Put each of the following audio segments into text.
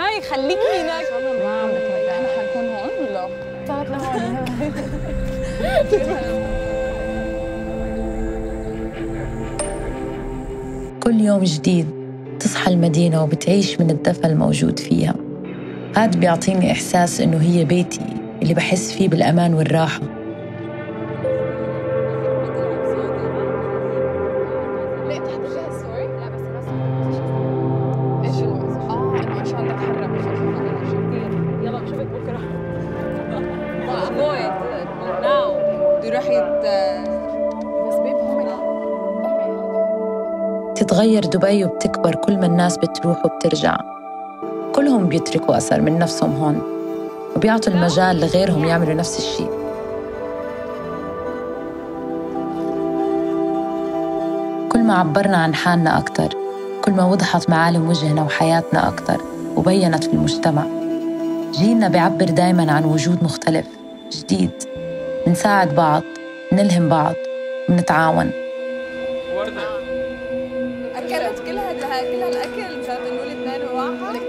ماي خليكي هناك. ما عم بتوقع. إحنا حنكون هون ولا؟ طلعت لهون كل يوم جديد تصحى المدينة وبتعيش من الدفى الموجود فيها. هاد بيعطيني إحساس إنه هي بيتي اللي بحس فيه بالأمان والراحة. تتغير دبي وبتكبر كل ما الناس بتروح وبترجع. كلهم بيتركوا أثر من نفسهم هون وبيعطوا المجال لغيرهم يعملوا نفس الشيء كل ما عبرنا عن حالنا أكتر كل ما وضحت معالم وجهنا وحياتنا أكتر. وبينت في المجتمع. جيلنا بيعبر دايما عن وجود مختلف جديد. منساعد بعض نلهم بعض ونتعاون أكلت كل هذا كل هالأكل مشان نقول اثنين وواحد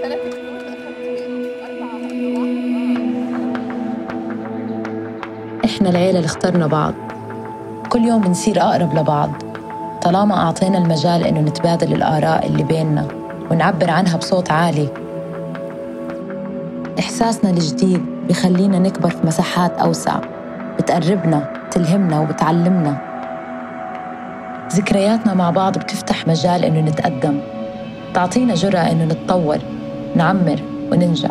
إحنا العيلة اللي اخترنا بعض. كل يوم بنصير أقرب لبعض. طالما أعطينا المجال إنه نتبادل الآراء اللي بيننا ونعبر عنها بصوت عالي. إحساسنا الجديد بخلينا نكبر في مساحات أوسع بتقربنا تلهمنا وبتعلمنا. ذكرياتنا مع بعض بتفتح مجال إنه نتقدم تعطينا جرأة إنه نتطور نعمر وننجح.